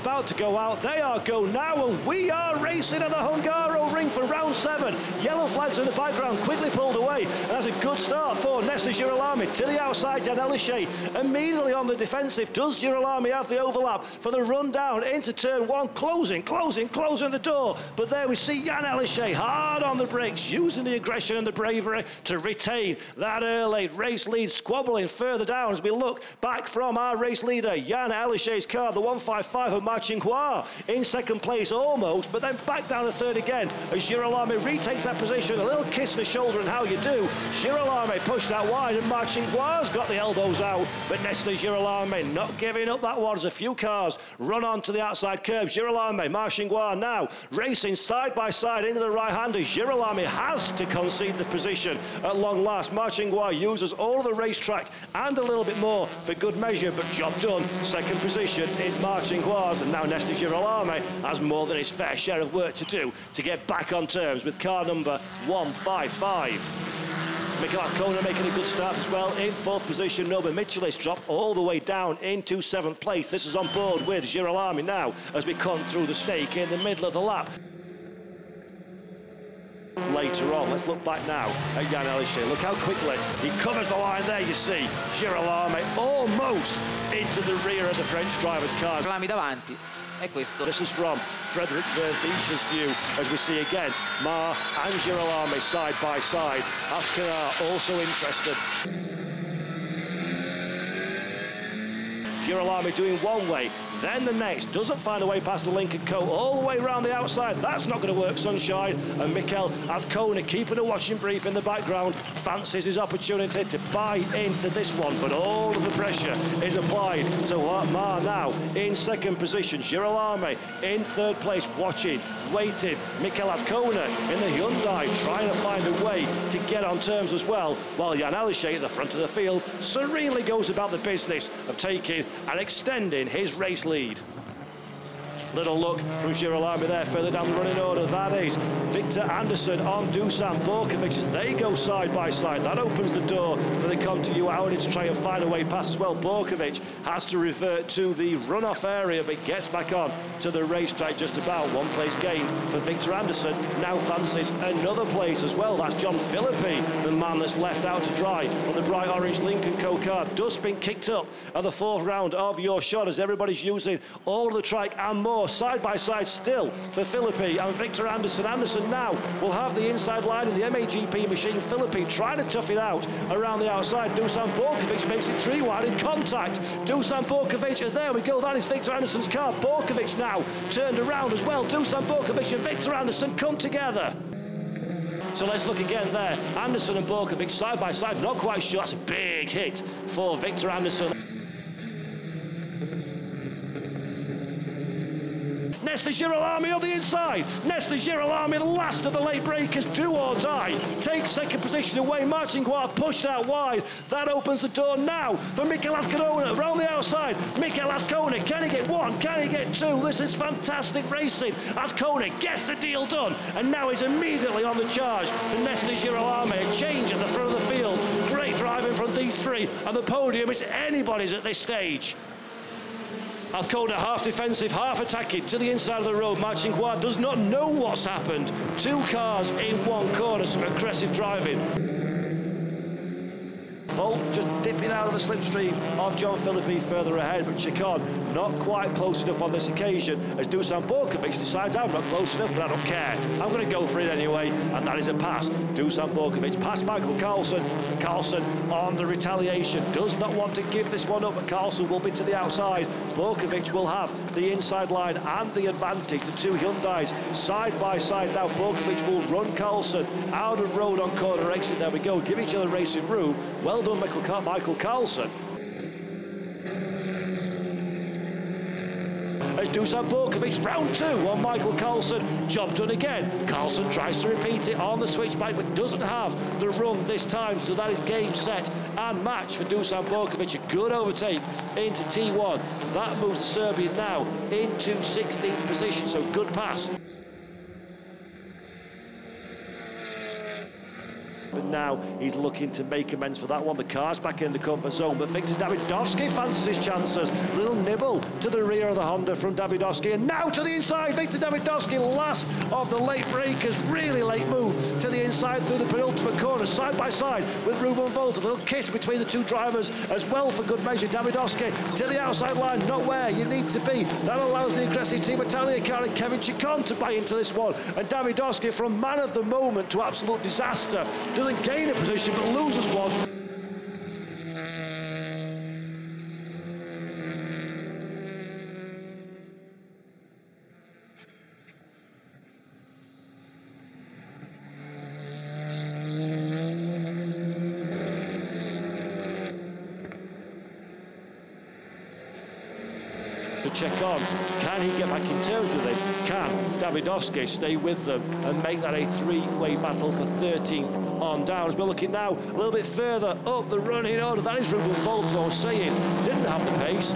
About to go out, they are go now, and we are racing at the Hungaroring for round seven. Yellow flags in the background, quickly pulled away. And that's a good start for Nestor Girolami to the outside. Yann Ehrlacher immediately on the defensive. Does Girolami have the overlap for the run down into turn one? Closing, closing, closing the door. But there we see Yann Ehrlacher hard on the brakes, using the aggression and the bravery to retain that early race lead, squabbling further down as we look back from our race leader, Yann Ehrlacher's car, the 155 of Ma Qinghua in second place almost, but then back down to third again as Girolami retakes that position. A little kiss the shoulder and how you do. Girolami pushed out wide and Ma Qinghua got the elbows out, but Nestor Girolami not giving up that one as a few cars run on to the outside curb. Girolami, Ma Qinghua now racing side by side into the right-hander. Girolami has to concede the position at long last. Ma Qinghua uses all the racetrack and a little bit more for good measure, but job done. Second position is And now Nestor Girolami has more than his fair share of work to do to get back on terms with car number 155. Mikel Azcona making a good start as well in fourth position. Norbert Michelisz dropped all the way down into seventh place. This is on board with Girolami now as we come through the stake in the middle of the lap later on. Let's look back now at Yann Ehrlacher. Look how quickly he covers the line there, you see. Girolami almost into the rear of the French driver's car. Davanti. E questo. This is from Frédéric Vervisch's view as we see again Ma and Girolami side by side. Azcona also interested. Girolami doing one way, then the next. Doesn't find a way past the Lynk & Co. all the way around the outside. That's not going to work, Sunshine. And Mikel Azcona keeping a watching brief in the background. Fancies his opportunity to buy into this one, but all of the pressure is applied to Mar now in second position. Girolami in third place, watching, waiting. Mikel Azcona in the Hyundai trying to find a way to get on terms as well, while Yann Ehrlacher at the front of the field serenely goes about the business of taking and extending his race lead. Little look from Girolami there, further down the running order. That is Victor Anderson on Dusan Borkovic as they go side by side. That opens the door for the Conti Audi to try and find a way past as well. Borkovic has to revert to the runoff area, but gets back on to the racetrack just about. One place gained for Victor Anderson. Now fancies another place as well. That's John Filippi, the man that's left out to dry on the bright orange Lynk & Co car. Dust been kicked up at the fourth round of your shot as everybody's using all of the track and more side by side still for Filippi and Victor Anderson. Anderson now will have the inside line in the MAGP machine. Filippi trying to tough it out around the outside. Dusan Borkovic makes it three wide in contact. Dusan Borkovic, there we go. That is Victor Anderson's car. Borkovic now turned around as well. Dusan Borkovic and Victor Anderson come together. So let's look again there. Anderson and Borkovic side by side. Not quite sure. That's a big hit for Victor Anderson. Nestor Girolami on the inside. Nestor Girolami, the last of the late breakers, do or die. Takes second position away. Ma Qinghua pushed out wide. That opens the door now for Mikel Azcona around the outside. Mikel Azcona, can he get one? Can he get two? This is fantastic racing. Azcona gets the deal done and now he's immediately on the charge for Nestor Girolami. A change at the front of the field. Great driving from these three and the podium is anybody's at this stage. Azcona half defensive, half attacking to the inside of the road. Ma Qinghua does not know what's happened. Two cars in one corner, some aggressive driving. Volt out of the slipstream of John Filippi further ahead, but Ceccon not quite close enough on this occasion as Dusan Borkovic decides I'm not close enough, but I don't care. I'm going to go for it anyway, and that is a pass. Dusan Borkovic past Michael Carlson. Carlson on the retaliation, does not want to give this one up, but Carlson will be to the outside. Borkovic will have the inside line and the advantage. The two Hyundais side by side now. Borkovic will run Carlson out of road on corner exit. There we go. Give each other racing room. Well done, Michael, Car Michael Carlson. As Dusan Borkovic, round two on Michael Carlson. Job done again. Carlson tries to repeat it on the switchback, but doesn't have the run this time. So that is game, set, and match for Dusan Borkovic. A good overtake into T1. That moves the Serbian now into 16th position. So good pass. Now he's looking to make amends for that one. The car's back in the comfort zone, but Victor Davidovski fancies his chances. Little nibble to the rear of the Honda from Davidovski, and now to the inside. Victor Davidovski, last of the late breakers, really late move to the inside through the penultimate corner, side by side with Ruben Volt. A little kiss between the two drivers as well for good measure. Davidovski to the outside line, not where you need to be. That allows the aggressive Team Italia car and Kevin Ceccon to buy into this one. And Davidovski, from man of the moment to absolute disaster, doesn't gain a position but loses one. To check on. Can he get back in terms with him? Can Davidovski stay with them and make that a three-way battle for 13th on down? As we're looking now a little bit further up the running order, that is Ruben Volto saying didn't have the pace.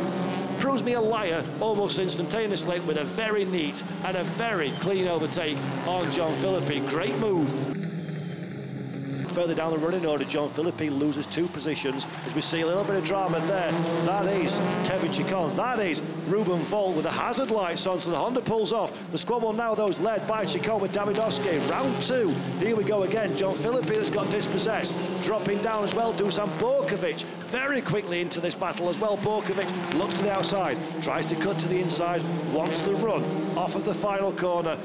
Proves me a liar almost instantaneously with a very neat and a very clean overtake on John Filippi. Great move further down the running order, John Filippi loses two positions as we see a little bit of drama there. That is Kevin Ceccon. That is Ruben Volt with the hazard lights on, so the Honda pulls off. The squabble now, though, is led by Ceccon with Davidovski. Round two. Here we go again. John Filippi has got dispossessed. Dropping down as well, Dusan Borkovic very quickly into this battle as well. Borkovic looks to the outside, tries to cut to the inside, wants the run off of the final corner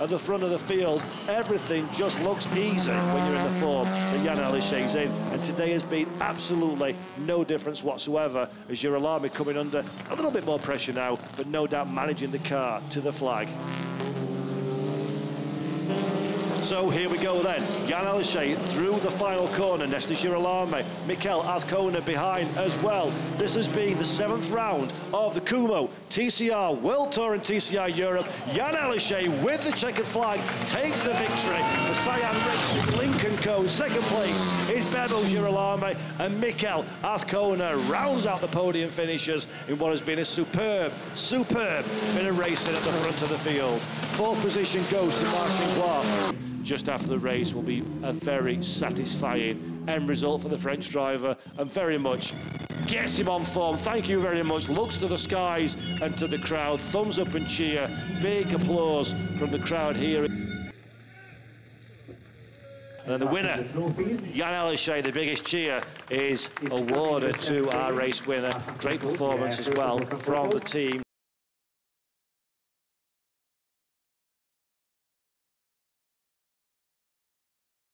at the front of the field. Everything just looks easy when you're in the form that Yann Ehrlacher's in. And today has been absolutely no difference whatsoever as Girolami coming under a little bit more pressure now, but no doubt managing the car to the flag. So here we go then. Yann Ehrlacher through the final corner. Nestor Girolami, Mikel Azcona behind as well. This has been the seventh round of the Kumho TCR World Tour and TCR Europe. Yann Ehrlacher with the checkered flag takes the victory for Cyan Rich Lynk & Co. Second place is Bebu Girolami and Mikel Azcona rounds out the podium finishers in what has been a superb, superb bit of racing at the front of the field. Fourth position goes to Marcin Gloire just after the race will be a very satisfying end result for the French driver and very much gets him on form. Thank you very much. Looks to the skies and to the crowd. Thumbs up and cheer. Big applause from the crowd here. And the winner, Yann Ehrlacher, the biggest cheer, is awarded to our race winner. Great performance as well from the team.